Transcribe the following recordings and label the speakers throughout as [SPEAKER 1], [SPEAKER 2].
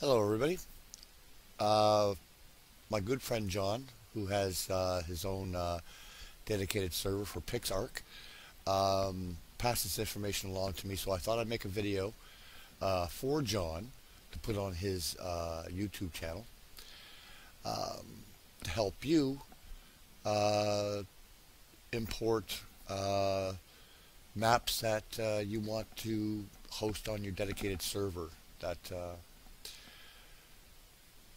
[SPEAKER 1] Hello, everybody. Uh, my good friend John, who has uh, his own uh, dedicated server for PixARK, um, passed this information along to me, so I thought I'd make a video uh, for John to put on his uh, YouTube channel um, to help you uh, import maps that you want to host on your dedicated server that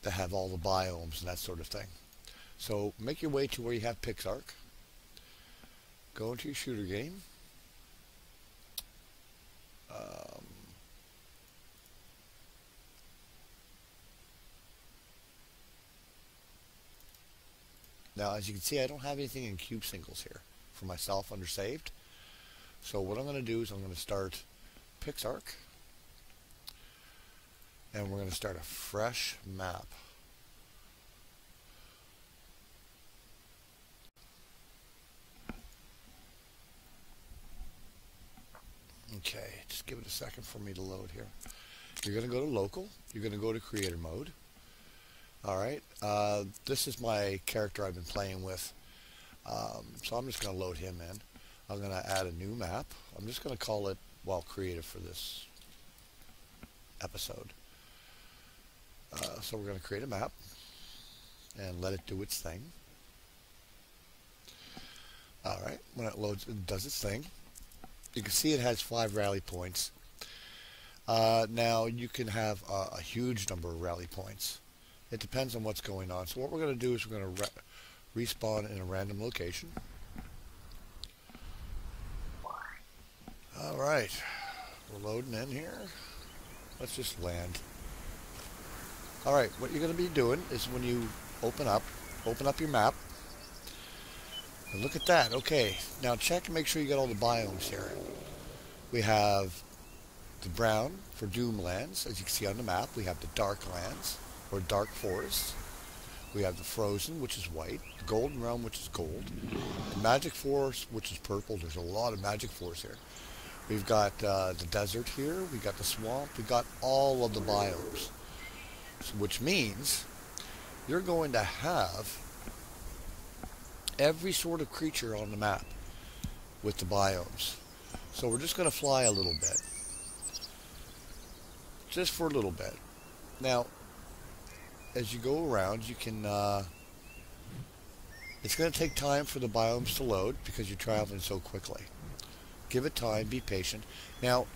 [SPEAKER 1] that have all the biomes and that sort of thing. So make your way to where you have PixARK. Go into your shooter game. Um, now, as you can see, I don't have anything in cube singles here for myself under saved. So what I'm going to do is I'm going to start PixARK and we're going to start a fresh map. Okay, just give it a second for me to load here. You're going to go to local. You're going to go to creator mode. All right, uh, this is my character I've been playing with. Um, so I'm just going to load him in. I'm going to add a new map. I'm just going to call it, well, creative for this episode. Uh, so we're going to create a map and let it do its thing. All right, when it loads, it does its thing. You can see it has five rally points. Uh, now you can have a, a, huge number of rally points. It depends on what's going on. So what we're going to do is we're going to re respawn in a random location. All right, we're loading in here. Let's just land. All right, what you're going to be doing is when you open up, open up your map. And look at that. Okay, now check and make sure you got all the biomes here. We have the brown for Doomlands, as you can see on the map. We have the dark lands, or dark forests. We have the frozen, which is white. The golden realm, which is gold. The magic forest, which is purple. There's a lot of magic forests here. We've got uh, the desert here. We've got the swamp. We've got all of the biomes which means you're going to have every sort of creature on the map with the biomes. So we're just going to fly a little bit. Just for a little bit. Now, as you go around, you can... Uh, it's going to take time for the biomes to load because you're traveling so quickly. Give it time, be patient. Now,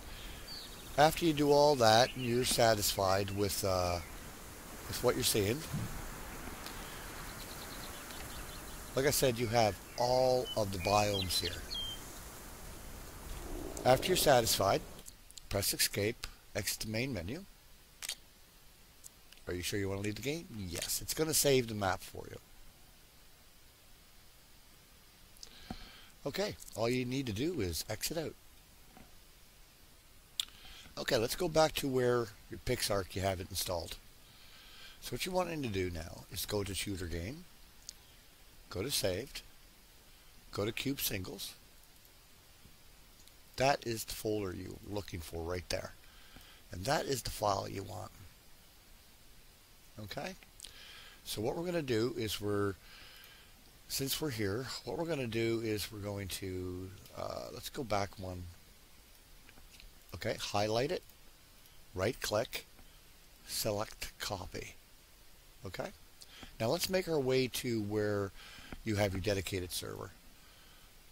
[SPEAKER 1] after you do all that, and you're satisfied with... Uh, with what you're seeing. Like I said, you have all of the biomes here. After you're satisfied, press escape, exit the main menu. Are you sure you want to leave the game? Yes, it's going to save the map for you. Okay, all you need to do is exit out. Okay, let's go back to where your PixARK you have it installed. So what you're wanting to do now is go to shooter game, go to saved, go to cube singles. That is the folder you're looking for right there. And that is the file you want. Okay? So what we're going to do is we're, since we're here, what we're going to do is we're going to, uh, let's go back one. Okay, highlight it, right click, select copy. Okay? Now let's make our way to where you have your dedicated server.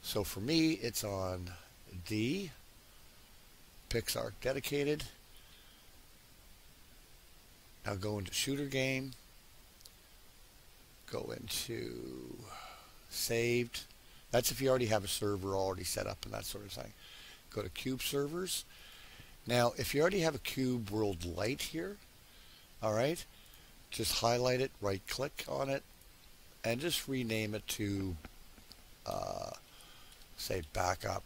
[SPEAKER 1] So for me, it's on D, PixARK dedicated. Now go into shooter game, go into saved. That's if you already have a server already set up and that sort of thing. Go to cube servers. Now, if you already have a cube world light here, all right, just highlight it, right click on it, and just rename it to, uh, say, backup.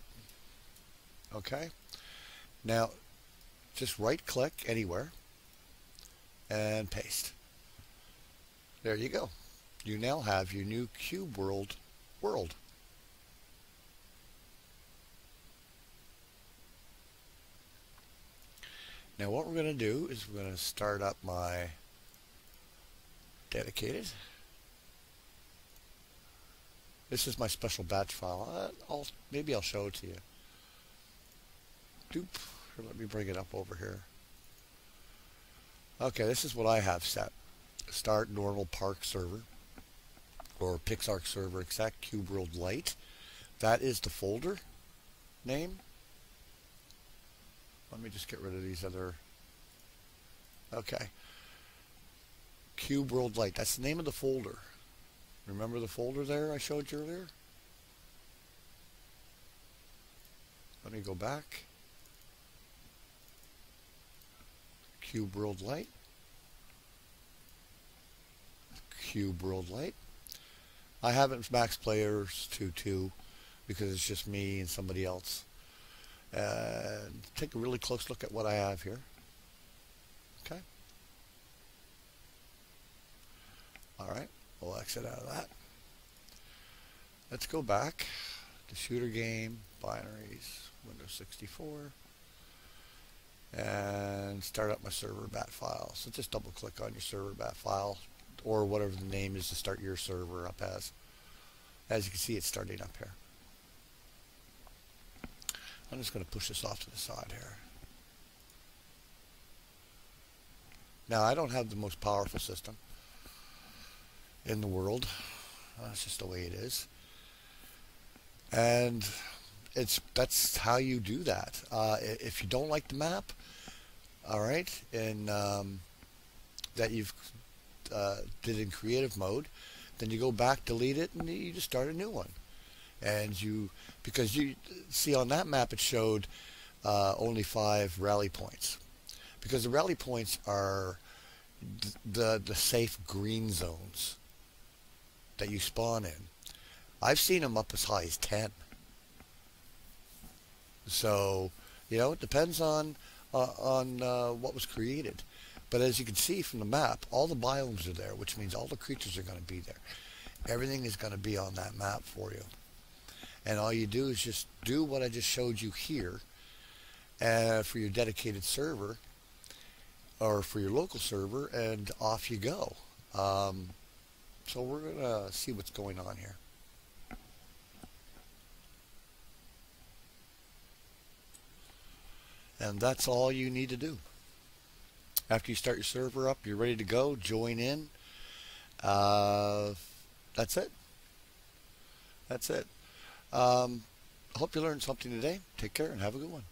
[SPEAKER 1] Okay? Now, just right click anywhere and paste. There you go. You now have your new Cube World world. Now what we're going to do is we're going to start up my dedicated. This is my special batch file. Uh, I'll, maybe I'll show it to you. Doop. Let me bring it up over here. Okay, this is what I have set. Start normal park server or PixArk server exec cube world light. That is the folder name. Let me just get rid of these other. Okay. Cube World Light. That's the name of the folder. Remember the folder there I showed you earlier? Let me go back. Cube World Light. Cube World Light. I haven't max players to 2 because it's just me and somebody else. And take a really close look at what I have here. Okay. Alright, we'll exit out of that. Let's go back to shooter game, binaries, Windows 64, and start up my server bat file. So just double click on your server bat file or whatever the name is to start your server up as. As you can see, it's starting up here. I'm just going to push this off to the side here. Now, I don't have the most powerful system in the world. That's just the way it is. And it's that's how you do that. Uh, if you don't like the map, all right, and um, that you've uh, did in creative mode, then you go back, delete it, and you just start a new one. And you, because you see on that map it showed uh, only five rally points, because the rally points are the the safe green zones that you spawn in. I've seen them up as high as ten. So, you know, it depends on uh, on uh, what was created. But as you can see from the map, all the biomes are there, which means all the creatures are going to be there. Everything is going to be on that map for you. And all you do is just do what I just showed you here uh, for your dedicated server or for your local server, and off you go. Um, so we're going to see what's going on here. And that's all you need to do. After you start your server up, you're ready to go, join in. Uh, that's it. That's it. Um, hope you learned something today. Take care and have a good one.